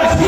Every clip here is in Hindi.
Yes.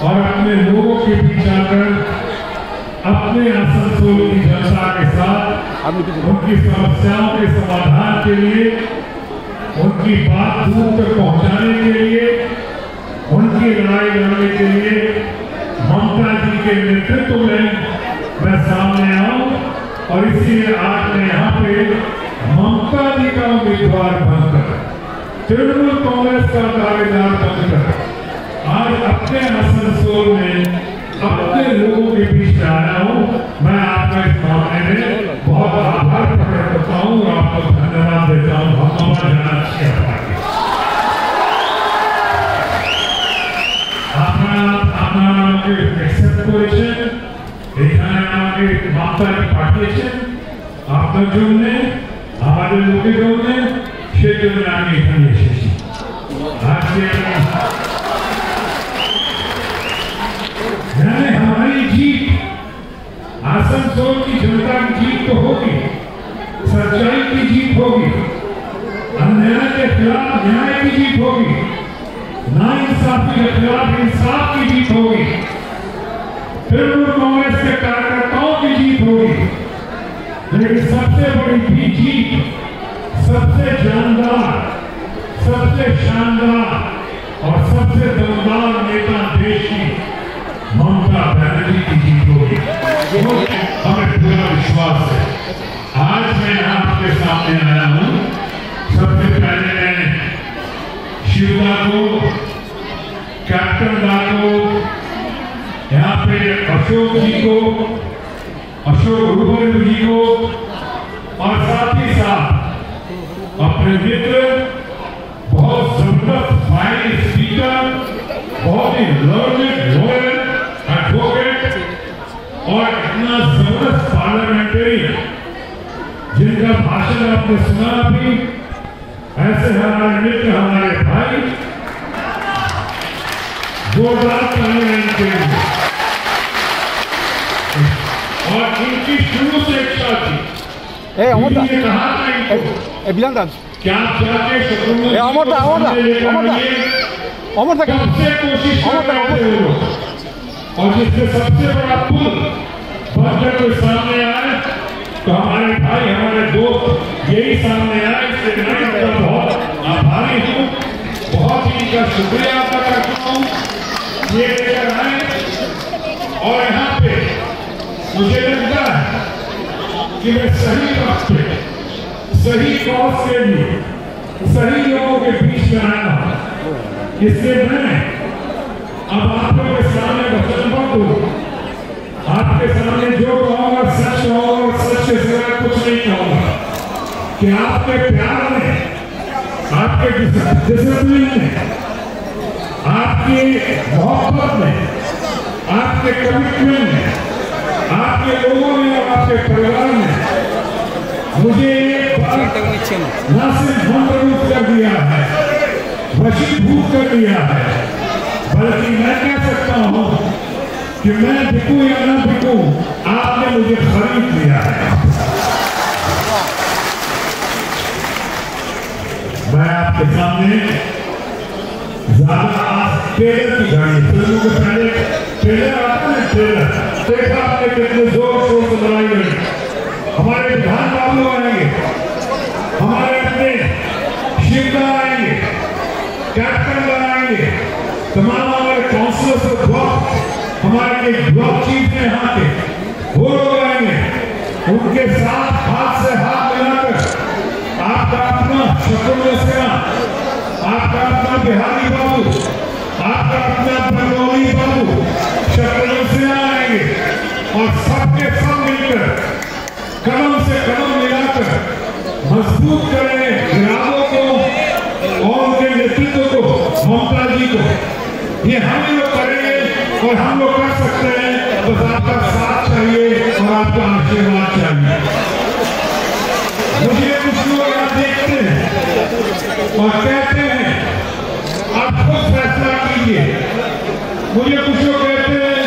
और अपने लोगों के बीच जाकर अपने आसनसोल की जनता के साथ उनकी समस्याओं के समाधान के लिए, उनकी बात दूर तक पहुँचाने के लिए, उनकी लड़ाई लड़ने के लिए ममता जी के नेतृत्व में मैं सामने आऊँ और इसीलिए आज मैं यहाँ पे ममता जी का उम्मीदवार बनकर तृणमूल कांग्रेस का दावेदार बनकर आज अपने आसनसोल में अपने लोगों के बीच आया हूँ मैं आपका इस मामले में बहुत आभार प्रकट करता हूँ और आपको धन्यवाद देता हूँ हम जाना पार्टी আপনারা আপনারা আমাকে অ্যাকসেপ্ট করেছেন এখানে আমাকে মাত্রাকে পাঠিয়েছেন আপনার জন্য আমাদের লোকের জন্য সেই জন্য আমি এখানে এসেছি আজকে जीत तो होगी। सच्चाई की जीत होगी। अन्याय के खिलाफ न्याय की जीत होगी। नाइंसाफी के खिलाफ इंसाफ की जीत होगी। तृणमूल कांग्रेस के कार्यकर्ताओं की जीत होगी। लेकिन सबसे बड़ी भी जीत, सबसे जानदार, सबसे शानदार और सबसे दमदार नेता देश की ममता बनर्जी की जीत होगी। विश्वास है आज मैं आपके सामने आया हूँ। सबसे पहले मैं शिवदा को कैप्टन दा को यहाँ पे अशोक जी को, अशोक रूपन जी को, और साथ ही साथ अपने मित्र, बहुत ज़बरदस्त फाइन स्पीकर बहुत ही लर्निंग लॉयर एडवोकेट और इतना ज़बरदस्त पार्लियामेंटरी जिनका भाषण आपने सुना अभी ऐसे हमारे मित्र हमारे भाई जोरदार तालियाँ इनके लिए और इनकी शुरू से इच्छा थी ए अमरदा इन्होंने कहा था इनको ए बिलांदा कि आप जाके शत्रुघ्न ए, अमरदा, अमरदा, अमरदा। अमरदा का कब से कोशिश कर अमरदा, रहे थे वो लोग। और जिससे सबसे बड़ा पुल बनकर कोई सामने आए तो हमारे भाई, हमारे दोस्त यही सामने आए, इसलिए मैं इनका बहुत आभारी हूँ। बहुत ही इनका शुक्रिया अदा करता हूँ। ये लेकर आए, और यहाँ पे मुझे लगता है कि मैं सही वक्त पे, सही कॉज के लिए सही लोगों के बीच में आया हूँ। इसलिए मैं अब आप लोगों के सामने वचनबद्ध हूँ। आपके सामने जो कहूँगा सच और सच के सिवा कुछ नहीं कहूँगा कि आपके प्यार में, आपके डिसिप्लिन में, आपकी मोहब्बत में, आपके कमिटमेंट में, आपके लोगों ने और आपके परिवार ने मुझे न सिर्फ़ मंत्रमुक्त कर दिया है, वशीभूत कर दिया है, बल्कि मैं कह सकता हूँ कि मैं बिकू या ना बिकू, आपने मुझे खरीद लिया है। मैं आपके सामने ज़्यादा आज ट्रेलर की गाड़ी फ़िल्मों के पहले ट्रेलर आता है, ट्रेलर। देखा आपने कितने ज़ोर शोर से लड़ाई लड़ी हमारे विधान बाबू आएँगे। हमारे अपने शिवदार आएँगे। कैप्टन आएँगे तमाम हमारे ब्लॉक चीफ है यहाँ के वो लोग आएँगे उनके साथ हाथ से हाथ मिलाकर आपका अपना शत्रुघ्न सिन्हा आपका अपना बिहारी बाबू, आपका अपना बंगौली बाबू शत्रुघ्न सिन्हा आएँगे और सबके सब मिलकर, कदम से कदम मिलाकर मज़बूत करेंगे ग्रामों को और उनके नेतृत्व को, ममता जी को। ये हम लोग और हम लोग कर सकते हैं बस आपका साथ चाहिए और आपका आशीर्वाद चाहिए। मुझे कुछ लोग यहाँ देखते हैं और कहते हैं, आप खुद फैसला कीजिए। मुझे कुछ लोग कहते हैं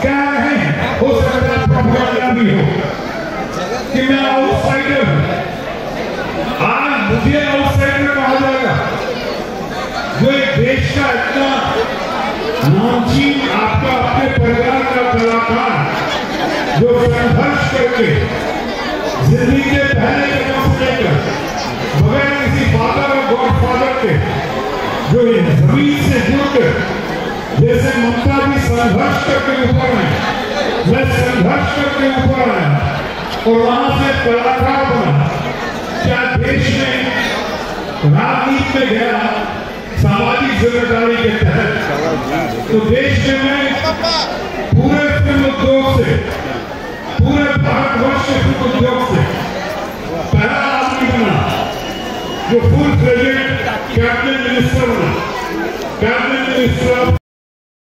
क्या हैं, हो सकता है प्रोपेगेंडा भी हो, कि मैं आउटसाइडर हूँ। आज मुझे आउटसाइडर कहा जाएगा। जो एक देश का इतना नामचीन आपका अपने परिवार का कलाकार जो संघर्ष करके ज़िंदगी के पहले कदम से लेकर बगैर किसी फादर और गॉड फादर के जो ज़मीन से जुड़कर जैसे ममता जी संघर्ष करके ऊपर आए, मैं संघर्ष करके ऊपर आया और वहाँ से कलाकार बना। क्या देश में राजनीति में गया सामाजिक ज़िम्मेदारी के तहत। तो देश में मैं पूरे फ़िल्म उद्योग से, पूरे भारतवर्ष के फ़िल्म उद्योग से पहला आदमी बना। जो फुल क्रेडिट कैबिनेट मिनिस्टर बना। Cabinet minister